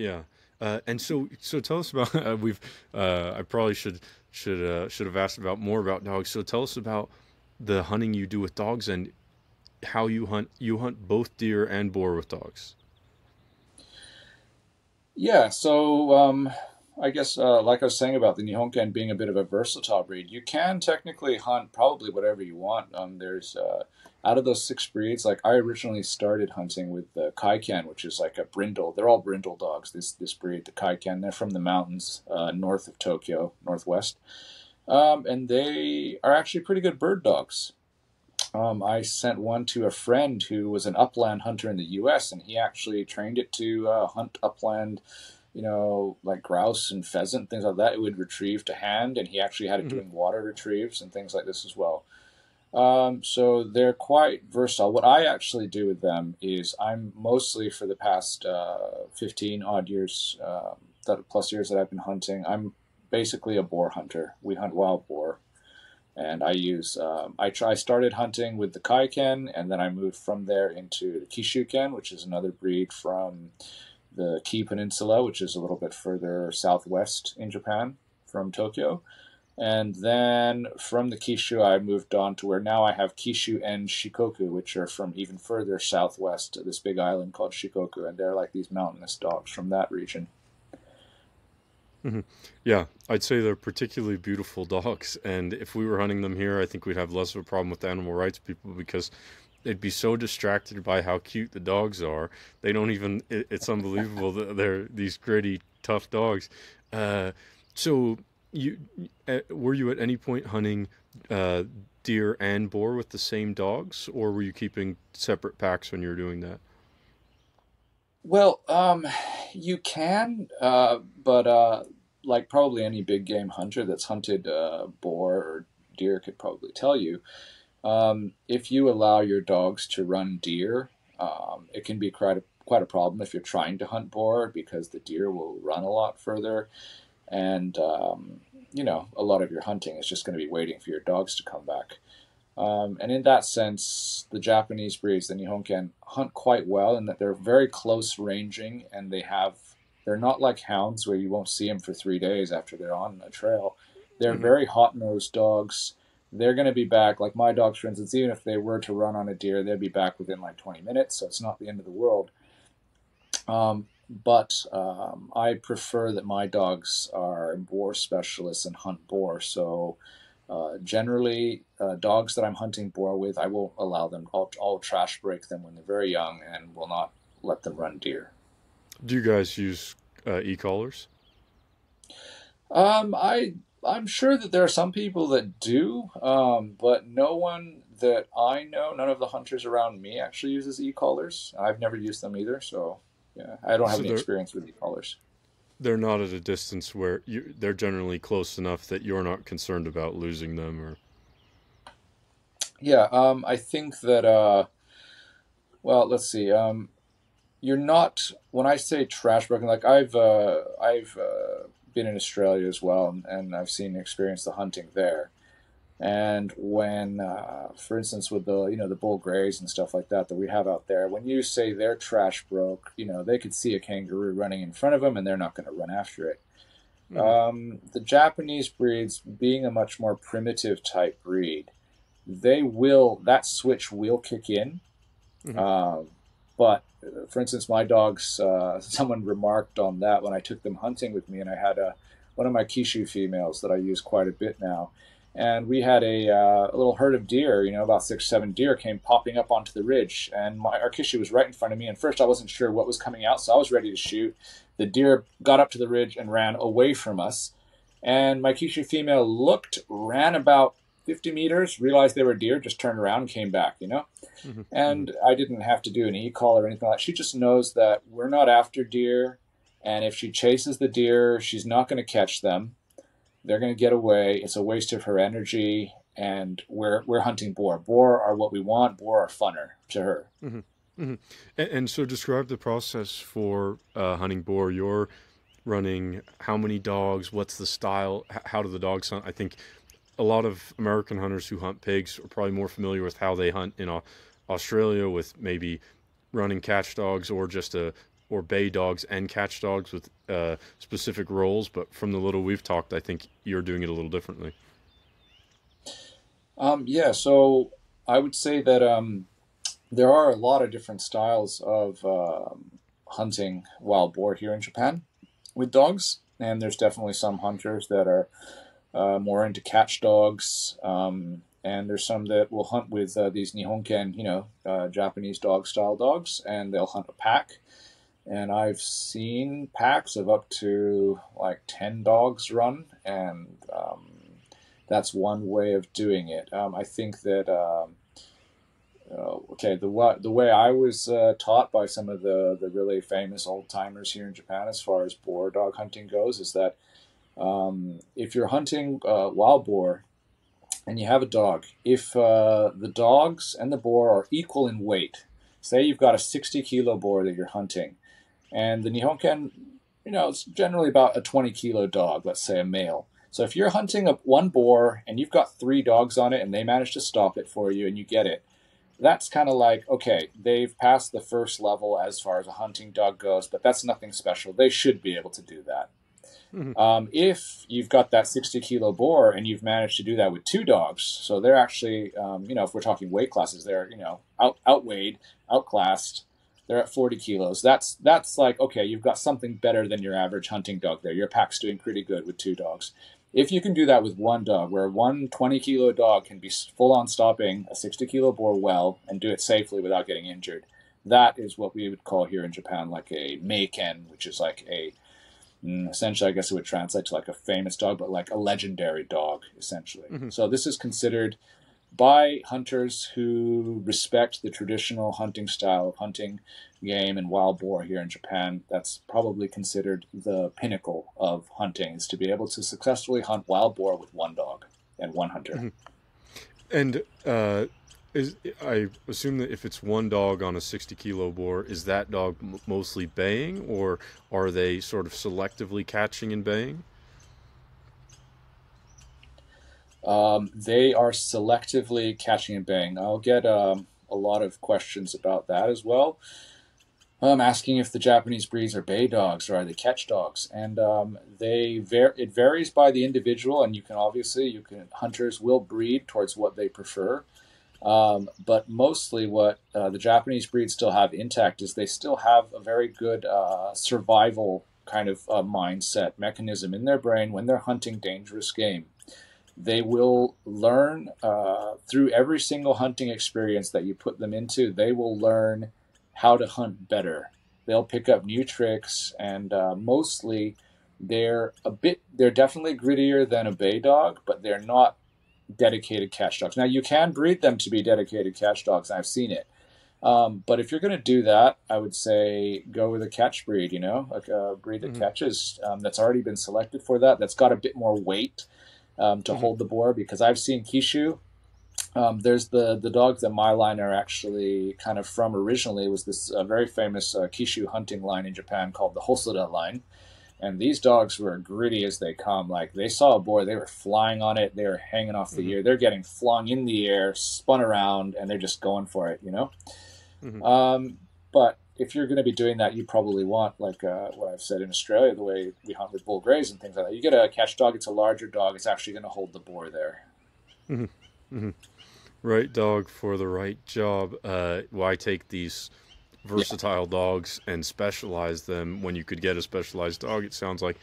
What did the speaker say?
Yeah. Uh, and so, so tell us about. Uh, we've. Uh, I probably should should uh, should have asked about more about dogs. So tell us about the hunting you do with dogs and how you hunt. You hunt both deer and boar with dogs. Yeah. So um, I guess, uh, like I was saying about the Nihonken being a bit of a versatile breed, you can technically hunt probably whatever you want. Um, there's uh, out of those six breeds, like I originally started hunting with the Kaiken, which is like a brindle. They're all brindle dogs. This this breed, the Kaiken, they're from the mountains uh, north of Tokyo, northwest, um, and they are actually pretty good bird dogs. Um, I sent one to a friend who was an upland hunter in the U.S., and he actually trained it to uh, hunt upland you know, like grouse and pheasant, things like that, it would retrieve to hand, and he actually had it mm-hmm. doing water retrieves and things like this as well. Um, so they're quite versatile. What I actually do with them is I'm mostly for the past uh, 15 odd years, um, that plus years that I've been hunting, I'm basically a boar hunter. We hunt wild boar. And I use, um, I try, I started hunting with the Kaiken, and then I moved from there into the Kishuken, which is another breed from the Kii Peninsula, which is a little bit further southwest in Japan from Tokyo. And then from the Kishu, I moved on to where now I have Kishu and Shikoku, which are from even further southwest, this big island called Shikoku, and they're like these mountainous dogs from that region. Mm-hmm. Yeah, I'd say they're particularly beautiful dogs, and if we were hunting them here, I think we'd have less of a problem with animal rights people because they'd be so distracted by how cute the dogs are. They don't even. It, it's unbelievable that they're these gritty, tough dogs. Uh, so you uh, were you at any point hunting uh, deer and boar with the same dogs, or were you keeping separate packs when you were doing that? Well, um, you can, uh, but uh, like probably any big game hunter that's hunted uh, boar or deer could probably tell you um, if you allow your dogs to run deer, um, it can be quite a, quite a problem if you're trying to hunt boar because the deer will run a lot further. And, um, you know, a lot of your hunting is just going to be waiting for your dogs to come back. Um, and in that sense, the Japanese breeds, the Nihonken, hunt quite well in that they're very close ranging and they have, they're not like hounds where you won't see them for three days after they're on a trail. They're mm-hmm. very hot nosed dogs they're going to be back. Like my dogs, for instance, even if they were to run on a deer, they'd be back within like 20 minutes, so it's not the end of the world. Um, but um, I prefer that my dogs are boar specialists and hunt boar. So uh, generally, uh, dogs that I'm hunting boar with, I won't allow them. I'll, I'll trash break them when they're very young and will not let them run deer. Do you guys use uh, e-collars? Um, I I'm sure that there are some people that do, um, but no one that I know, none of the hunters around me actually uses e-collars. I've never used them either, so yeah, I don't have so any experience with e-collars. They're not at a distance where you, they're generally close enough that you're not concerned about losing them, or. Yeah, um, I think that. Uh, well, let's see. Um, you're not when I say trash broken. Like I've uh, I've uh, been in Australia as well, and, and I've seen experienced the hunting there. And when, uh, for instance, with the you know the bull greys and stuff like that that we have out there, when you say their trash broke, you know they could see a kangaroo running in front of them, and they're not going to run after it. Mm-hmm. Um, the Japanese breeds, being a much more primitive type breed, they will that switch will kick in. Mm-hmm. Um, but for instance, my dogs, uh, someone remarked on that when I took them hunting with me, and I had a, one of my Kishu females that I use quite a bit now. And we had a, uh, a little herd of deer, you know, about six, seven deer came popping up onto the ridge. And my, our Kishu was right in front of me. And first, I wasn't sure what was coming out, so I was ready to shoot. The deer got up to the ridge and ran away from us. And my Kishu female looked, ran about 50 meters, realized they were deer, just turned around and came back, you know? Mm-hmm. And I didn't have to do an e-collar anything like that. She just knows that we're not after deer. And if she chases the deer, she's not going to catch them. They're going to get away. It's a waste of her energy. And we're, we're hunting boar. Boar are what we want. Boar are funner to her. Mm-hmm. Mm-hmm. And, and, so describe the process for uh, hunting boar. You're running how many dogs? What's the style? How do the dogs hunt? I think a lot of American hunters who hunt pigs are probably more familiar with how they hunt in Australia with maybe running catch dogs or just a or bay dogs and catch dogs with uh, specific roles, but from the little we've talked, I think you're doing it a little differently. Um, yeah, so I would say that um, there are a lot of different styles of um, hunting wild boar here in Japan with dogs, and there's definitely some hunters that are uh, more into catch dogs, um, and there's some that will hunt with uh, these Nihonken, you know, uh, Japanese dog style dogs, and they'll hunt a pack. And I've seen packs of up to like 10 dogs run, and um, that's one way of doing it. Um, I think that um, uh, okay, the the way I was uh, taught by some of the the really famous old timers here in Japan, as far as boar dog hunting goes, is that um, if you're hunting uh, wild boar and you have a dog, if uh, the dogs and the boar are equal in weight, say you've got a 60 kilo boar that you're hunting, and the Nihonken, you know, it's generally about a 20 kilo dog, let's say a male. So if you're hunting a, one boar and you've got three dogs on it and they manage to stop it for you and you get it, that's kind of like okay they've passed the first level as far as a hunting dog goes but that's nothing special they should be able to do that mm-hmm. um, if you've got that 60 kilo boar and you've managed to do that with two dogs so they're actually um, you know if we're talking weight classes they're you know out outweighed outclassed they're at 40 kilos. That's that's like okay you've got something better than your average hunting dog there. Your pack's doing pretty good with two dogs. If you can do that with one dog, where one 20 kilo dog can be full on stopping a 60 kilo boar well and do it safely without getting injured, that is what we would call here in Japan like a meiken, which is like a mm, essentially, I guess it would translate to like a famous dog, but like a legendary dog, essentially. Mm-hmm. So this is considered by hunters who respect the traditional hunting style of hunting game and wild boar here in Japan. That's probably considered the pinnacle of hunting is to be able to successfully hunt wild boar with one dog and one hunter. Mm-hmm. And uh, is I assume that if it's one dog on a 60 kilo boar, is that dog m- mostly baying, or are they sort of selectively catching and baying? Um, they are selectively catching and baying. I'll get um, a lot of questions about that as well. I'm asking if the Japanese breeds are bay dogs or are they catch dogs, and um, they var- it varies by the individual, and you can obviously you can hunters will breed towards what they prefer, um, but mostly what uh, the Japanese breeds still have intact is they still have a very good uh, survival kind of uh, mindset mechanism in their brain when they're hunting dangerous game they will learn uh, through every single hunting experience that you put them into. They will learn how to hunt better. They'll pick up new tricks, and uh, mostly they're a bit. They're definitely grittier than a bay dog, but they're not dedicated catch dogs. Now you can breed them to be dedicated catch dogs. I've seen it. Um, but if you're going to do that, I would say go with a catch breed. You know, like a breed that mm-hmm. catches um, that's already been selected for that. That's got a bit more weight um, to mm-hmm. hold the boar because I've seen Kishu. Um, there's the the dogs that my line are actually kind of from originally it was this uh, very famous uh, Kishu hunting line in Japan called the Hosoda line, and these dogs were gritty as they come. Like they saw a boar, they were flying on it, they were hanging off the mm-hmm. ear, they're getting flung in the air, spun around, and they're just going for it, you know. Mm-hmm. Um, but if you're going to be doing that, you probably want, like uh, what I've said in Australia, the way we hunt with bull greys and things like that. You get a catch dog; it's a larger dog. It's actually going to hold the boar there. Mm-hmm. Mm-hmm. Right dog for the right job. Uh, why take these versatile yeah. dogs and specialize them when you could get a specialized dog? It sounds like